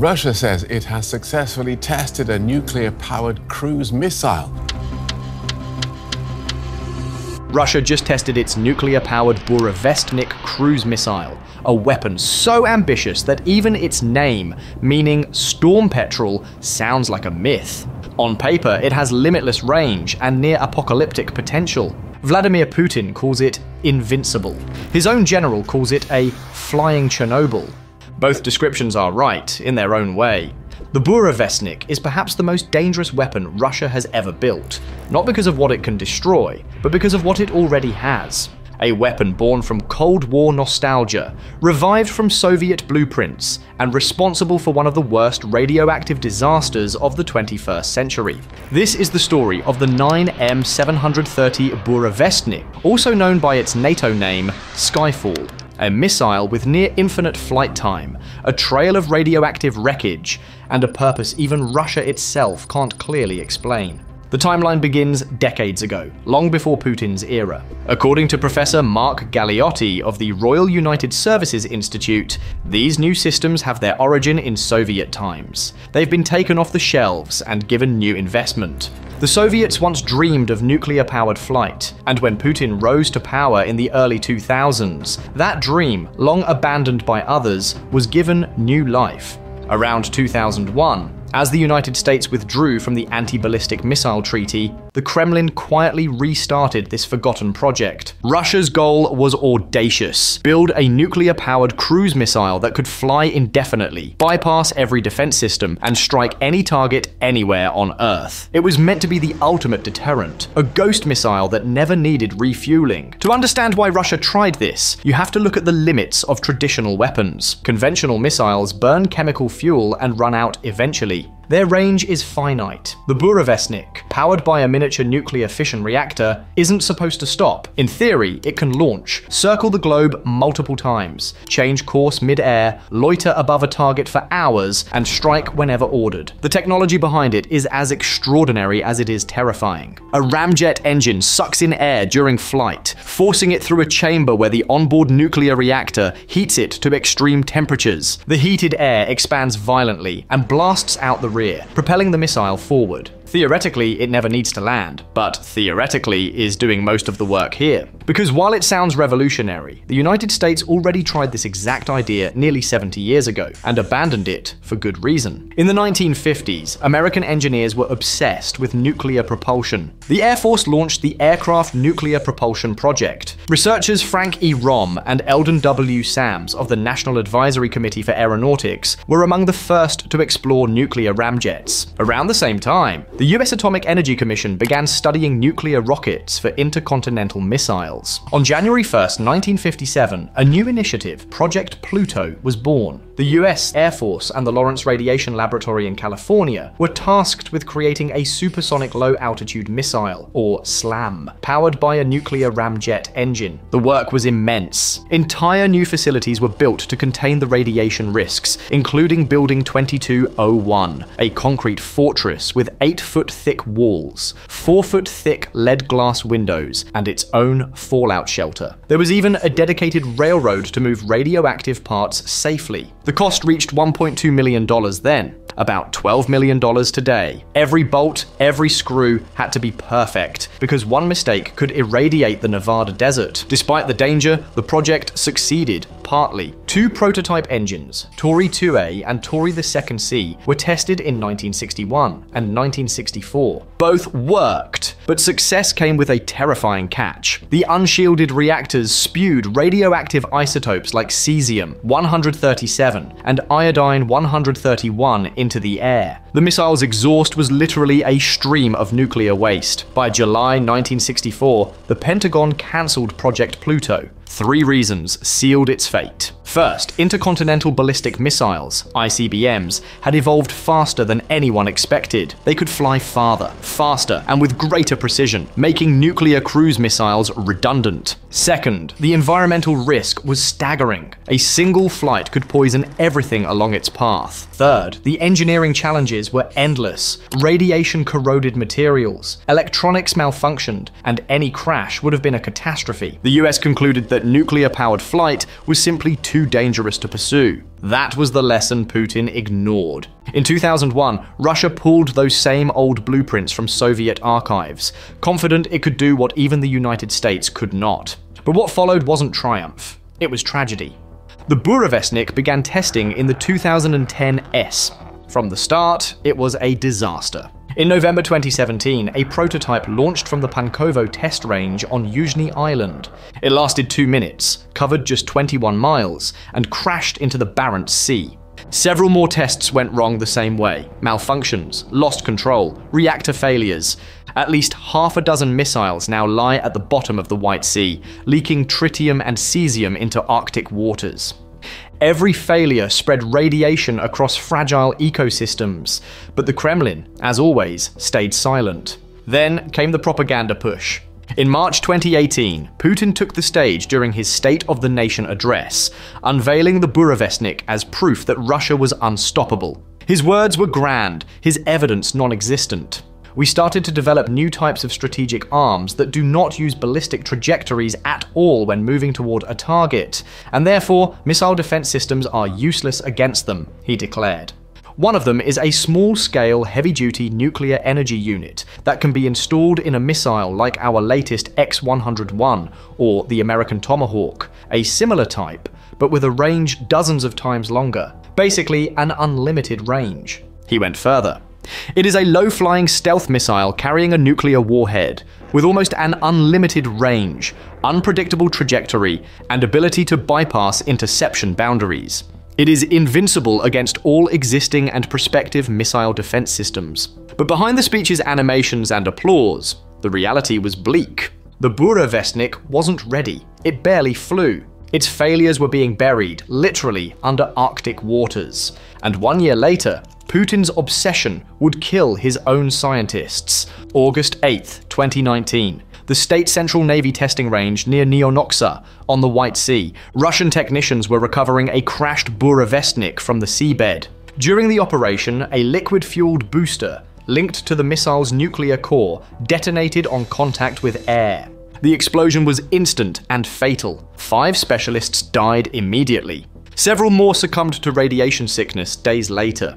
Russia says it has successfully tested a nuclear powered cruise missile. Russia just tested its nuclear powered Burevestnik cruise missile, a weapon so ambitious that even its name, meaning storm petrel, sounds like a myth. On paper, it has limitless range and near apocalyptic potential. Vladimir Putin calls it invincible. His own general calls it a flying Chernobyl. Both descriptions are right, in their own way. The Burevestnik is perhaps the most dangerous weapon Russia has ever built, not because of what it can destroy, but because of what it already has. A weapon born from Cold War nostalgia, revived from Soviet blueprints, and responsible for one of the worst radioactive disasters of the 21st century. This is the story of the 9M730 Burevestnik, also known by its NATO name, Skyfall, a missile with near infinite flight time, a trail of radioactive wreckage, and a purpose even Russia itself can't clearly explain. The timeline begins decades ago, long before Putin's era. According to Professor Mark Galeotti of the Royal United Services Institute, these new systems have their origin in Soviet times. They've been taken off the shelves and given new investment. The Soviets once dreamed of nuclear powered flight, and when Putin rose to power in the early 2000s, that dream, long abandoned by others, was given new life. Around 2001, as the United States withdrew from the Anti Ballistic Missile Treaty, the Kremlin quietly restarted this forgotten project. Russia's goal was audacious build a nuclear powered cruise missile that could fly indefinitely, bypass every defense system, and strike any target anywhere on Earth. It was meant to be the ultimate deterrent, a ghost missile that never needed refueling. To understand why Russia tried this, you have to look at the limits of traditional weapons. Conventional missiles burn chemical fuel and run out eventually. Their range is finite. The Burevestnik, powered by a miniature nuclear fission reactor, isn't supposed to stop. In theory, it can launch, circle the globe multiple times, change course mid-air, loiter above a target for hours, and strike whenever ordered. The technology behind it is as extraordinary as it is terrifying. A ramjet engine sucks in air during flight, forcing it through a chamber where the onboard nuclear reactor heats it to extreme temperatures. The heated air expands violently and blasts out the rear, propelling the missile forward. Theoretically, it never needs to land, but theoretically is doing most of the work here. Because while it sounds revolutionary, the United States already tried this exact idea nearly 70 years ago, and abandoned it for good reason. In the 1950s, American engineers were obsessed with nuclear propulsion. The Air Force launched the Aircraft Nuclear Propulsion Project. Researchers Frank E. Rom and Eldon W. Sams of the National Advisory Committee for Aeronautics were among the first to explore nuclear ramjets. Around the same time, the US Atomic Energy Commission began studying nuclear rockets for intercontinental missiles. On January 1, 1957, a new initiative, Project Pluto, was born. The US Air Force and the Lawrence Radiation Laboratory in California were tasked with creating a supersonic low altitude missile, or SLAM, powered by a nuclear ramjet engine. The work was immense. Entire new facilities were built to contain the radiation risks, including Building 2201, a concrete fortress with 8 foot thick walls, 4 foot thick lead glass windows, and its own fallout shelter. There was even a dedicated railroad to move radioactive parts safely. The cost reached $1.2 million then, about $12 million today. Every bolt, every screw had to be perfect, because one mistake could irradiate the Nevada desert. Despite the danger, the project succeeded, partly. Two prototype engines, Tory 2A and Tory 2C, were tested in 1961 and 1964. Both worked, but success came with a terrifying catch. The unshielded reactors spewed radioactive isotopes like cesium 137 and iodine 131 into the air. The missile's exhaust was literally a stream of nuclear waste. By July 1964, the Pentagon cancelled Project Pluto. Three reasons sealed its fate. First, intercontinental ballistic missiles, ICBMs, had evolved faster than anyone expected. They could fly farther, faster, and with greater precision, making nuclear cruise missiles redundant. Second, the environmental risk was staggering. A single flight could poison everything along its path. Third, the engineering challenges were endless. Radiation corroded materials, electronics malfunctioned, and any crash would have been a catastrophe. The US concluded that nuclear powered flight was simply too too dangerous to pursue. That was the lesson Putin ignored. In 2001, Russia pulled those same old blueprints from Soviet archives, confident it could do what even the United States could not. But what followed wasn't triumph, it was tragedy. The Burevestnik began testing in the 2010 S. From the start, it was a disaster. In November 2017, a prototype launched from the Pankovo test range on Yuzhny Island. It lasted two minutes, covered just 21 miles, and crashed into the Barents Sea. Several more tests went wrong the same way malfunctions, lost control, reactor failures. At least half a dozen missiles now lie at the bottom of the White Sea, leaking tritium and cesium into Arctic waters. Every failure spread radiation across fragile ecosystems, but the Kremlin, as always, stayed silent. Then came the propaganda push. In March 2018, Putin took the stage during his State of the Nation address, unveiling the Burevestnik as proof that Russia was unstoppable. His words were grand, his evidence non existent we started to develop new types of strategic arms that do not use ballistic trajectories at all when moving toward a target, and therefore missile defense systems are useless against them, he declared. One of them is a small scale heavy duty nuclear energy unit that can be installed in a missile like our latest X 101 or the American Tomahawk, a similar type, but with a range dozens of times longer. Basically, an unlimited range. He went further. It is a low flying stealth missile carrying a nuclear warhead, with almost an unlimited range, unpredictable trajectory, and ability to bypass interception boundaries. It is invincible against all existing and prospective missile defense systems. But behind the speech's animations and applause, the reality was bleak. The Burevestnik wasn't ready. It barely flew. Its failures were being buried, literally, under Arctic waters. And one year later, Putin's obsession would kill his own scientists. August 8, 2019. The State Central Navy testing range near Nyonoksa on the White Sea. Russian technicians were recovering a crashed Burevestnik from the seabed. During the operation, a liquid fueled booster linked to the missile's nuclear core detonated on contact with air. The explosion was instant and fatal. Five specialists died immediately. Several more succumbed to radiation sickness days later.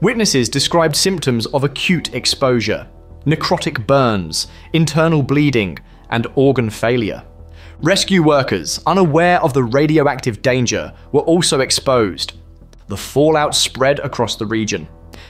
Witnesses described symptoms of acute exposure necrotic burns, internal bleeding, and organ failure. Rescue workers, unaware of the radioactive danger, were also exposed. The fallout spread across the region.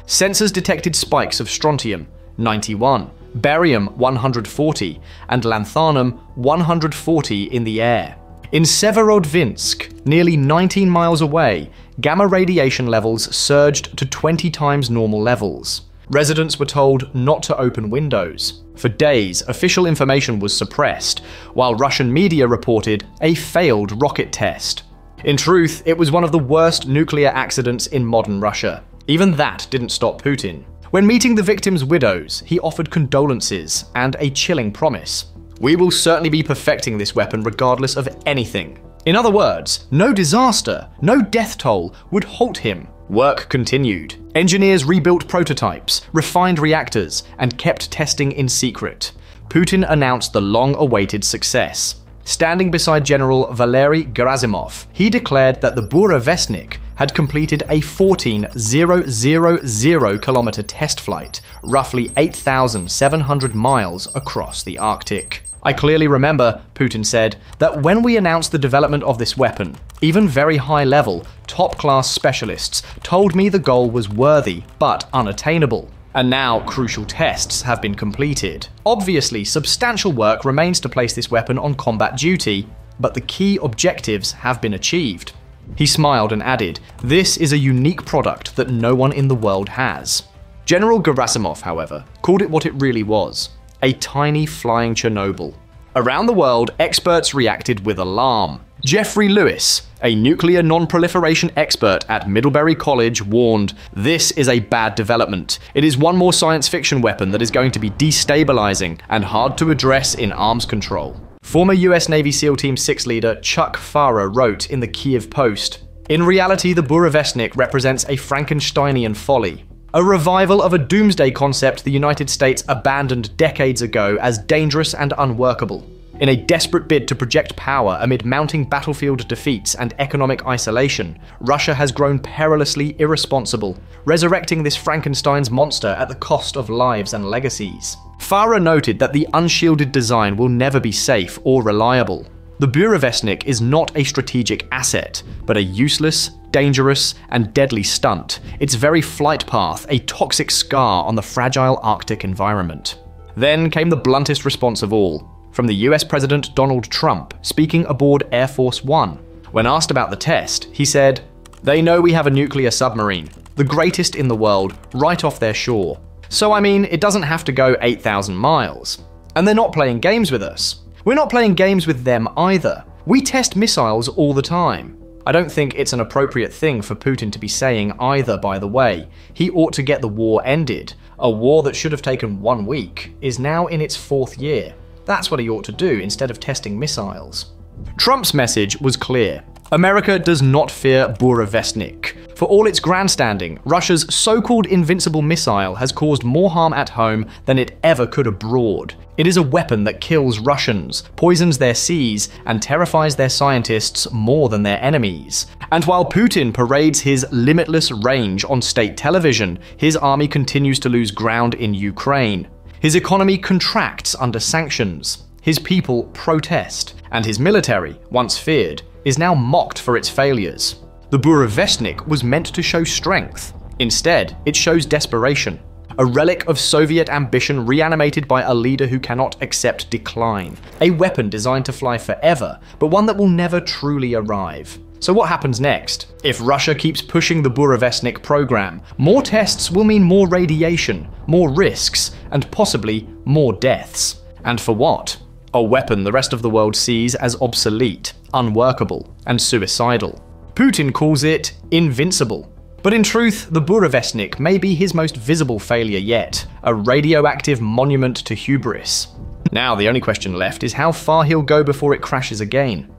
Sensors detected spikes of strontium 91, barium 140, and lanthanum 140 in the air. In Severodvinsk, nearly 19 miles away, gamma radiation levels surged to 20 times normal levels. Residents were told not to open windows. For days, official information was suppressed, while Russian media reported a failed rocket test. In truth, it was one of the worst nuclear accidents in modern Russia. Even that didn't stop Putin. When meeting the victims' widows, he offered condolences and a chilling promise. We will certainly be perfecting this weapon regardless of anything. In other words, no disaster, no death toll would halt him. Work continued. Engineers rebuilt prototypes, refined reactors, and kept testing in secret. Putin announced the long awaited success. Standing beside General Valery Gerasimov, he declared that the Burevestnik had completed a 14,000 kilometer test flight, roughly 8,700 miles across the Arctic. I clearly remember, Putin said, that when we announced the development of this weapon, even very high level, top class specialists told me the goal was worthy but unattainable. And now crucial tests have been completed. Obviously, substantial work remains to place this weapon on combat duty, but the key objectives have been achieved. He smiled and added, This is a unique product that no one in the world has. General Gerasimov, however, called it what it really was a tiny flying Chernobyl. Around the world, experts reacted with alarm. Jeffrey Lewis, a nuclear non proliferation expert at Middlebury College, warned this is a bad development. It is one more science fiction weapon that is going to be destabilizing and hard to address in arms control. Former US Navy SEAL Team 6 leader Chuck Pfarrer wrote in the Kiev Post In reality, the Burevestnik represents a Frankensteinian folly a revival of a doomsday concept the United States abandoned decades ago as dangerous and unworkable. In a desperate bid to project power amid mounting battlefield defeats and economic isolation, Russia has grown perilously irresponsible, resurrecting this Frankenstein's monster at the cost of lives and legacies. Pfarrer noted that the unshielded design will never be safe or reliable. The Burevestnik is not a strategic asset, but a useless, dangerous, and deadly stunt, its very flight path a toxic scar on the fragile Arctic environment. Then came the bluntest response of all from the US President Donald Trump speaking aboard Air Force One. When asked about the test, he said, They know we have a nuclear submarine, the greatest in the world, right off their shore. So, I mean, it doesn't have to go 8,000 miles. And they're not playing games with us. We're not playing games with them either. We test missiles all the time. I don't think it's an appropriate thing for Putin to be saying either, by the way. He ought to get the war ended. A war that should have taken one week is now in its fourth year. That's what he ought to do instead of testing missiles. Trump's message was clear. America does not fear Burevestnik. For all its grandstanding, Russia's so called invincible missile has caused more harm at home than it ever could abroad. It is a weapon that kills Russians, poisons their seas, and terrifies their scientists more than their enemies. And while Putin parades his limitless range on state television, his army continues to lose ground in Ukraine. His economy contracts under sanctions. His people protest. And his military, once feared, is now mocked for its failures. The Burevestnik was meant to show strength. Instead, it shows desperation. A relic of Soviet ambition reanimated by a leader who cannot accept decline. A weapon designed to fly forever, but one that will never truly arrive. So, what happens next? If Russia keeps pushing the Burevestnik program, more tests will mean more radiation, more risks, and possibly more deaths. And for what? A weapon the rest of the world sees as obsolete, unworkable, and suicidal. Putin calls it invincible. But in truth, the Burevestnik may be his most visible failure yet, a radioactive monument to hubris. Now, the only question left is how far he'll go before it crashes again.